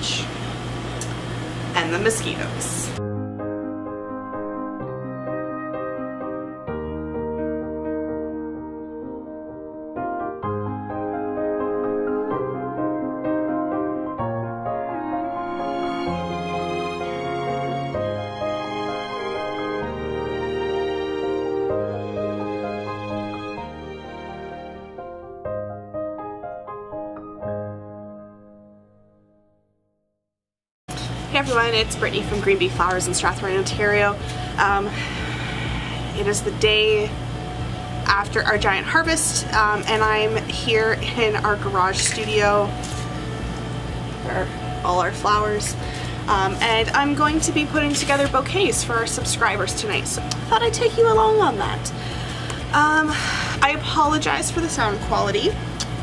fridge and the mosquitoes. Everyone, it's Brittany from Green Bee Flowers in Strathroy, Ontario. Um, it is the day after our giant harvest um, and I'm here in our garage studio for all our flowers um, and I'm going to be putting together bouquets for our subscribers tonight so I thought I'd take you along on that. Um, I apologize for the sound quality.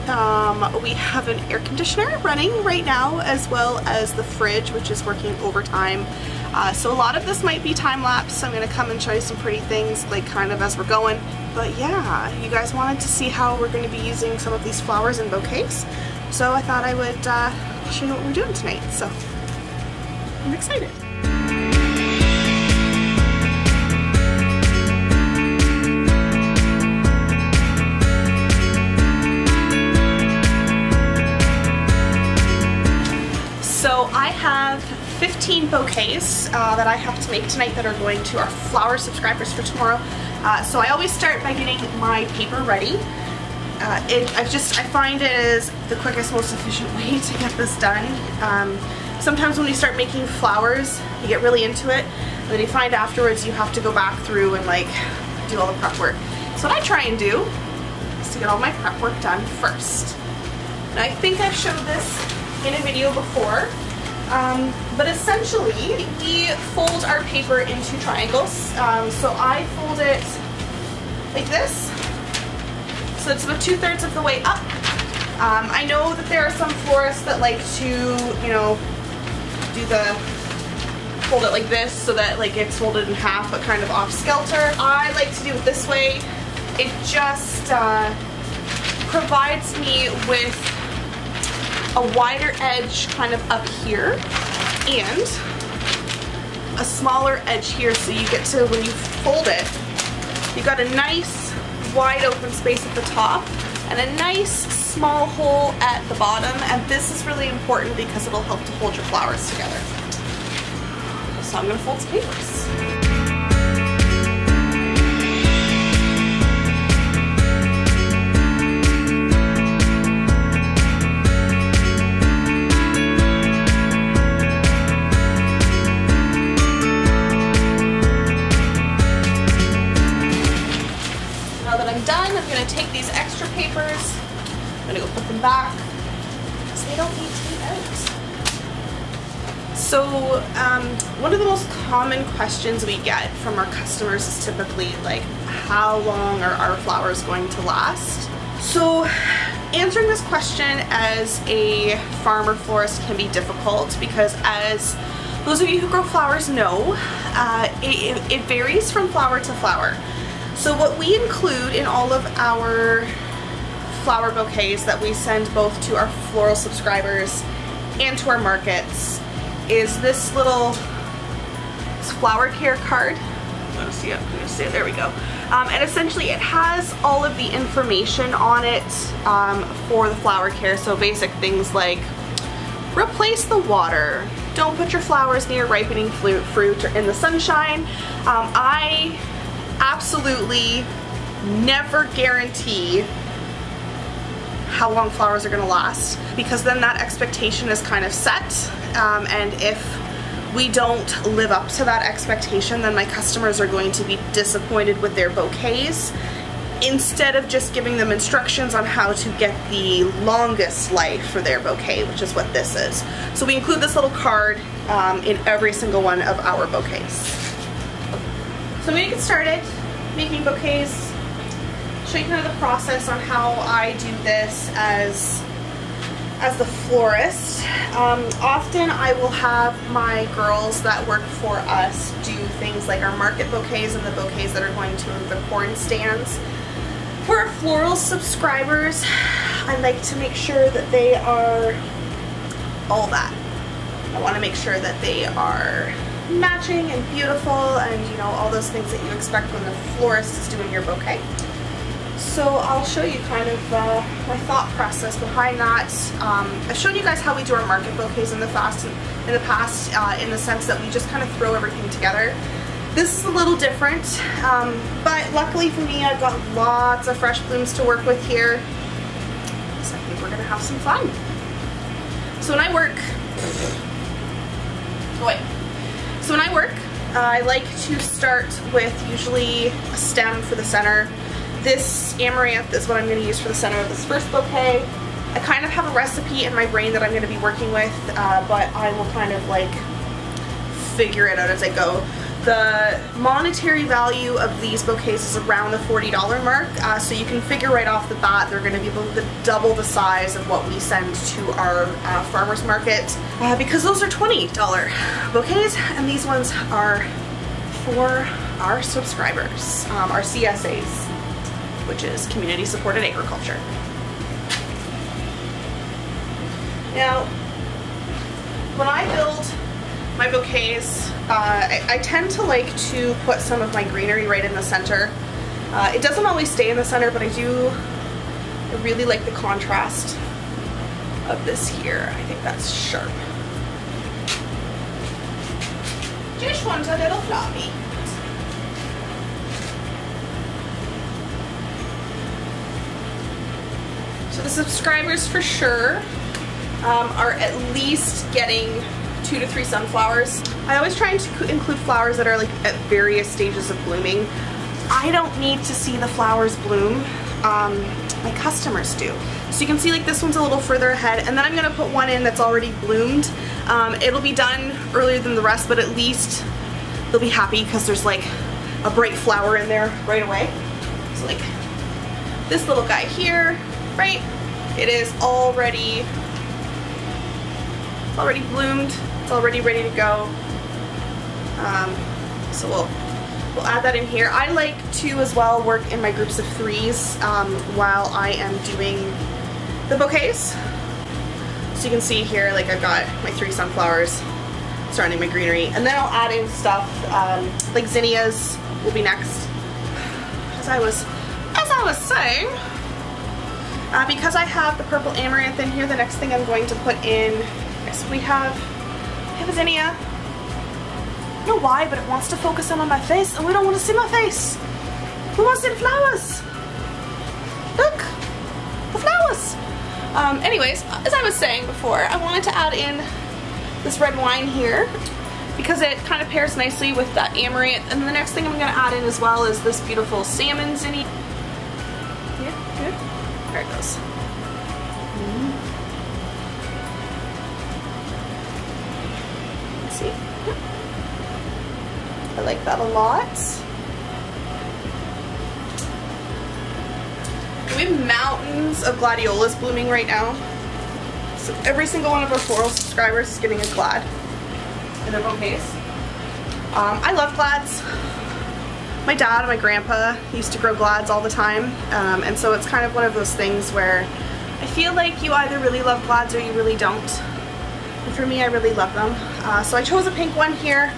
Um, we have an air conditioner running right now as well as the fridge which is working overtime. Uh, so a lot of this might be time lapse. So I'm going to come and show you some pretty things like kind of as we're going. But yeah, you guys wanted to see how we're going to be using some of these flowers and bouquets. So I thought I would uh, show you what we're doing tonight. So I'm excited. Uh, that I have to make tonight that are going to our flower subscribers for tomorrow. Uh, so I always start by getting my paper ready. Uh, it, I just, I find it is the quickest, most efficient way to get this done. Um, sometimes when you start making flowers, you get really into it, and then you find afterwards you have to go back through and like do all the prep work. So what I try and do is to get all my prep work done first. Now I think I've showed this in a video before, um, but essentially we fold our paper into triangles. Um, so I fold it like this, so it's about two-thirds of the way up. Um, I know that there are some florists that like to, you know, do the fold it like this so that like it's folded in half but kind of off skelter. I like to do it this way. It just uh, provides me with a wider edge kind of up here and a smaller edge here so you get to, when you fold it, you got a nice wide open space at the top and a nice small hole at the bottom and this is really important because it'll help to hold your flowers together. So I'm going to fold some papers. So um, one of the most common questions we get from our customers is typically like, how long are our flowers going to last? So answering this question as a farmer florist can be difficult because as those of you who grow flowers know, uh, it, it varies from flower to flower. So what we include in all of our flower bouquets that we send both to our floral subscribers and to our markets is this little flower care card. Let's see, I'm gonna see it, there we go. Um, and essentially it has all of the information on it um, for the flower care. So basic things like replace the water, don't put your flowers near ripening fruit or in the sunshine. Um, I absolutely never guarantee how long flowers are going to last because then that expectation is kind of set um, and if we don't live up to that expectation then my customers are going to be disappointed with their bouquets instead of just giving them instructions on how to get the longest life for their bouquet which is what this is. So we include this little card um, in every single one of our bouquets. So I'm going to get started making bouquets, show you kind of the process on how I do this as as the florist. Um, often I will have my girls that work for us do things like our market bouquets and the bouquets that are going to the corn stands. For our floral subscribers, I like to make sure that they are all that. I want to make sure that they are matching and beautiful and you know all those things that you expect when the florist is doing your bouquet. So I'll show you kind of uh, my thought process behind that. Um, I've shown you guys how we do our market bouquets in the past, in the past, uh, in the sense that we just kind of throw everything together. This is a little different, um, but luckily for me, I've got lots of fresh blooms to work with here. So I think we're gonna have some fun. So when I work, oh wait. So when I work, uh, I like to start with usually a stem for the center. This amaranth is what I'm going to use for the center of this first bouquet. I kind of have a recipe in my brain that I'm going to be working with, uh, but I will kind of like figure it out as I go. The monetary value of these bouquets is around the $40 mark, uh, so you can figure right off the bat they're going to be able to double the size of what we send to our uh, farmer's market uh, because those are $20 bouquets and these ones are for our subscribers, um, our CSAs, which is Community Supported Agriculture. Now, when I build my bouquets, uh, I, I, tend to like to put some of my greenery right in the center. Uh, it doesn't always stay in the center, but I do I really like the contrast of this here. I think that's sharp. Just one's a little floppy. So the subscribers for sure um, are at least getting two to three sunflowers. I always try to include flowers that are like at various stages of blooming. I don't need to see the flowers bloom. Um, my customers do. So you can see like this one's a little further ahead and then I'm gonna put one in that's already bloomed. Um, it'll be done earlier than the rest but at least they'll be happy because there's like a bright flower in there right away. So like this little guy here, right? It is already, it's already bloomed. It's already ready to go. Um, so we'll we'll add that in here. I like to as well work in my groups of threes um, while I am doing the bouquets. So you can see here, like I've got my three sunflowers surrounding my greenery, and then I'll add in stuff um, like zinnias will be next. As I was, as I was saying, uh, because I have the purple amaranth in here, the next thing I'm going to put in, yes, we have zinnia. I don't know why, but it wants to focus in on my face, and we don't want to see my face. We want to see the flowers. Look, the flowers. Um, anyways, as I was saying before, I wanted to add in this red wine here because it kind of pairs nicely with that amaranth. And the next thing I'm going to add in as well is this beautiful salmon zinnia. There it goes. see. I like that a lot. We have mountains of gladiolas blooming right now. So every single one of our floral subscribers is getting a glad in their bouquets. Um, I love glads. My dad and my grandpa used to grow glads all the time, um, and so it's kind of one of those things where I feel like you either really love glads or you really don't. And for me, I really love them. Uh, so I chose a pink one here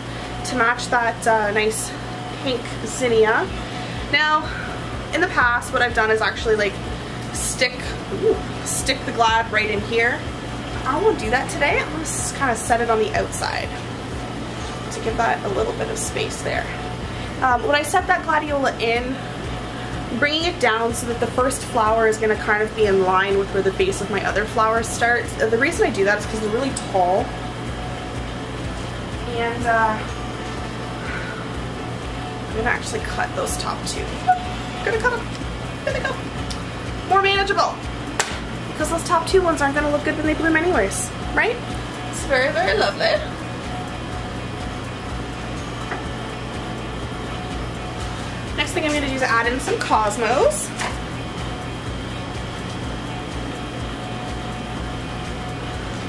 to match that uh, nice pink zinnia. Now, in the past, what I've done is actually like stick, ooh, stick the glad right in here. I won't do that today. I'm gonna kind of set it on the outside to give that a little bit of space there. Um, when I set that gladiola in, bringing it down so that the first flower is going to kind of be in line with where the base of my other flowers starts. Uh, the reason I do that is because they're really tall. And uh, I'm going to actually cut those top two. I'm going to cut them. There they go. More manageable. Because those top two ones aren't going to look good when they bloom anyways. Right? It's very, very lovely. Next thing I'm going to do is add in some Cosmos.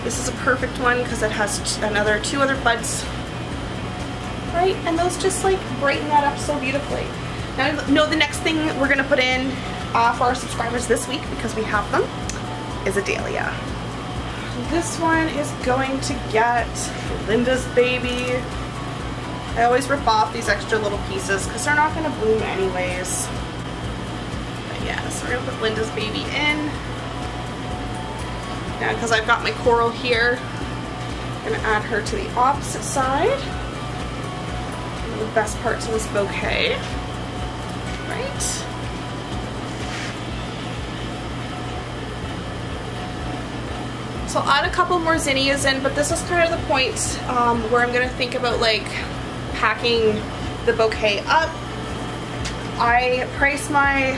This is a perfect one because it has another two other buds. Right? And those just like brighten that up so beautifully. Now know the next thing we're going to put in uh, for our subscribers this week because we have them is a dahlia. This one is going to get Linda's baby. I always rip off these extra little pieces because they're not going to bloom anyways. But yeah, so we're going to put Linda's baby in. Now because I've got my coral here, I'm going to add her to the opposite side. The best parts of this bouquet. Right? So I'll add a couple more zinnias in, but this is kind of the point um, where I'm going to think about like packing the bouquet up. I price my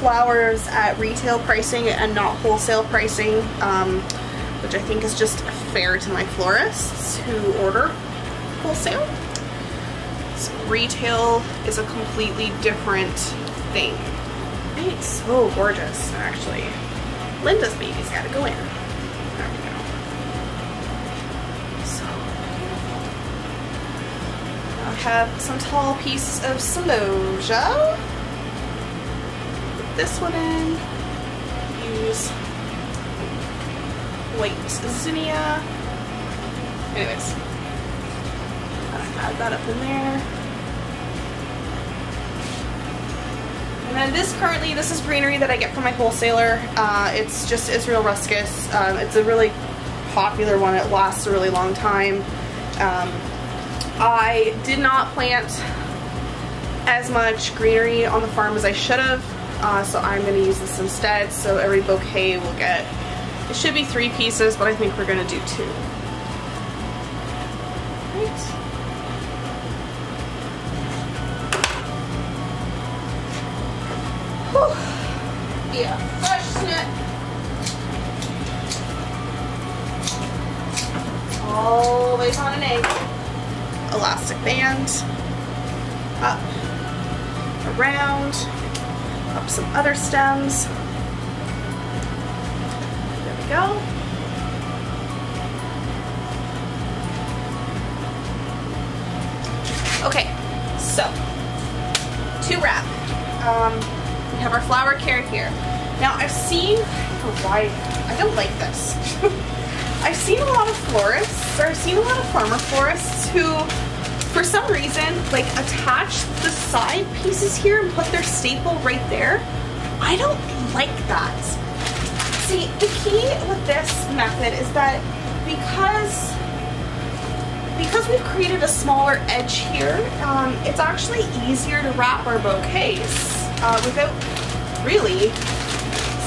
flowers at retail pricing and not wholesale pricing, um, which I think is just fair to my florists who order wholesale. So retail is a completely different thing. It's so gorgeous, actually. Linda's baby's gotta go in. Have some tall pieces of celosia. Put this one in. Use white zinnia. Anyways, add that up in there. And then this currently, this is greenery that I get from my wholesaler. Uh, it's just Israel ruscus. Um, it's a really popular one. It lasts a really long time. Um, I did not plant as much greenery on the farm as I should have, uh, so I'm going to use this instead. So every bouquet will get, it should be three pieces, but I think we're going to do two. Right. Yeah, fresh snip. Always on an angle elastic band, up, around, up some other stems. There we go. Okay, so to wrap, um, we have our flower care here. Now I've seen, why, I don't like this. I've seen a lot of florists, or I've seen a lot of farmer florists who, for some reason, like attach the side pieces here and put their staple right there. I don't like that. See, the key with this method is that because because we've created a smaller edge here, um, it's actually easier to wrap our bouquets uh, without really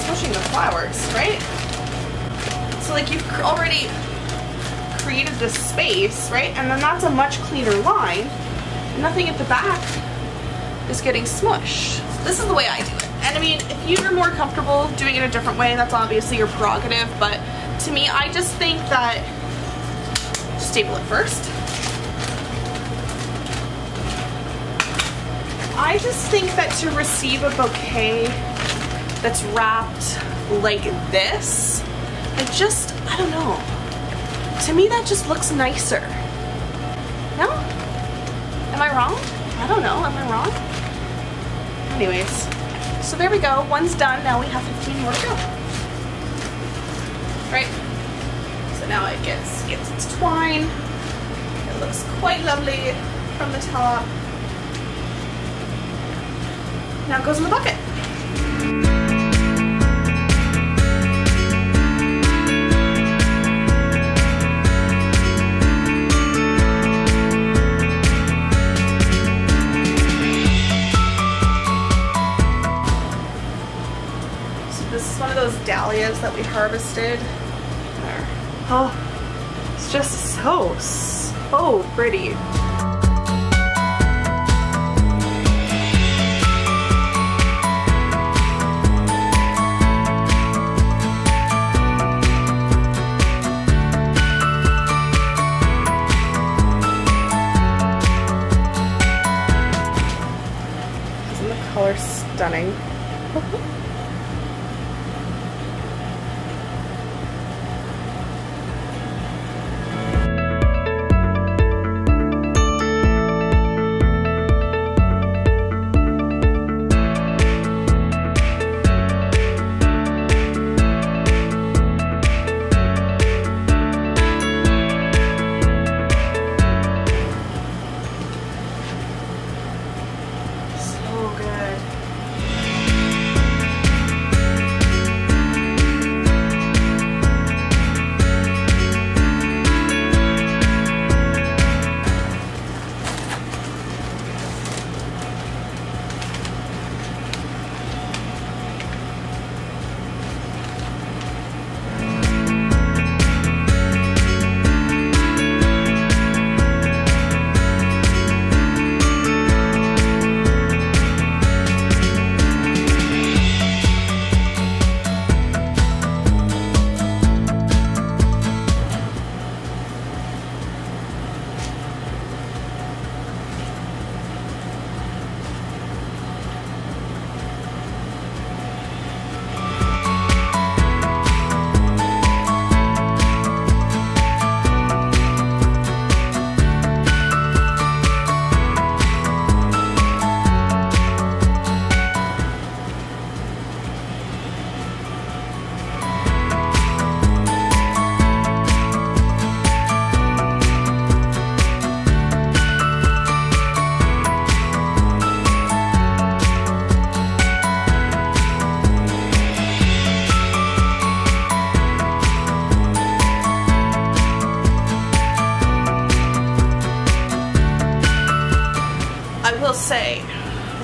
smushing the flowers, right? So like you've already created this space, right? And then that's a much cleaner line. Nothing at the back is getting smushed. This is the way I do it. And I mean, if you're more comfortable doing it a different way, that's obviously your prerogative, but to me, I just think that staple it first. I just think that to receive a bouquet that's wrapped like this, it just, I don't know. To me, that just looks nicer. No? Am I wrong? I don't know. Am I wrong? Anyways, so there we go. One's done. Now we have 15 more to go. Right? So now it gets, gets its twine. It looks quite lovely from the top. Now it goes in the bucket. Dahlias that we harvested. Oh, it's just so, so pretty. Isn't the color stunning?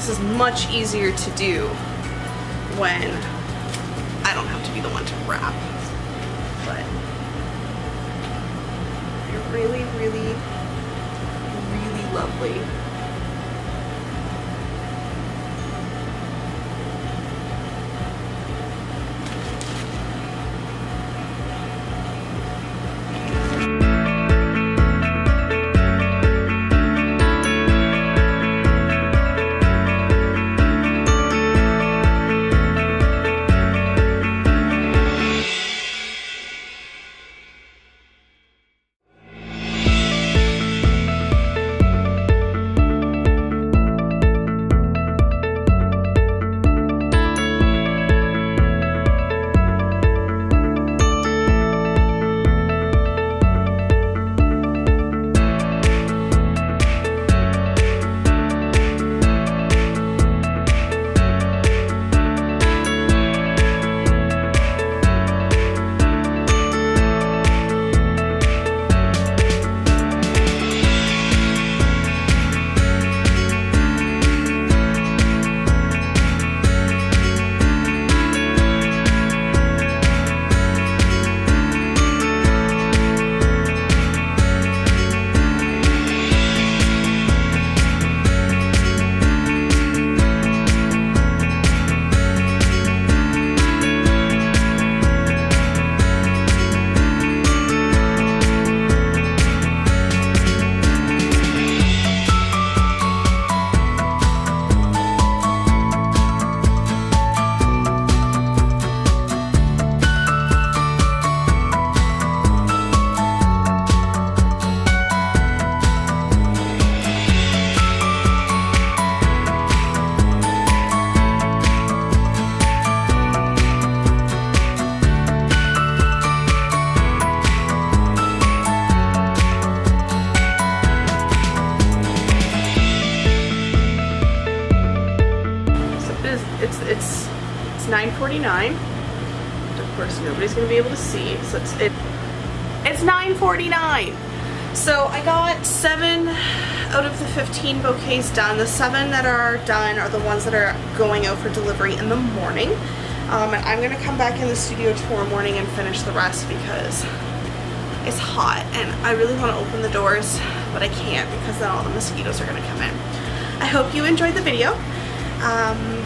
this is much easier to do when I don't have to be the one to wrap. But they're really, really, really lovely. So it's it it's 9:49. So I got seven out of the 15 bouquets done. The seven that are done are the ones that are going out for delivery in the morning. Um, and I'm gonna come back in the studio tomorrow morning and finish the rest because it's hot and I really want to open the doors, but I can't because then all the mosquitoes are gonna come in. I hope you enjoyed the video. Um,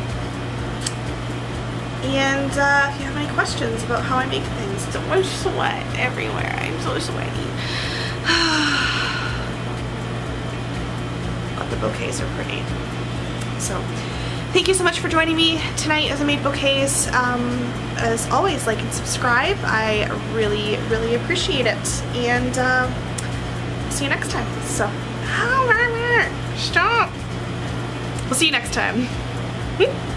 and uh, if you have any questions about how I make things, don't sweat everywhere. I'm so sweaty. but the bouquets are pretty. So thank you so much for joining me tonight as I made bouquets. Um, as always, like and subscribe. I really, really appreciate it. And uh, see you next time. So, stop. We'll see you next time.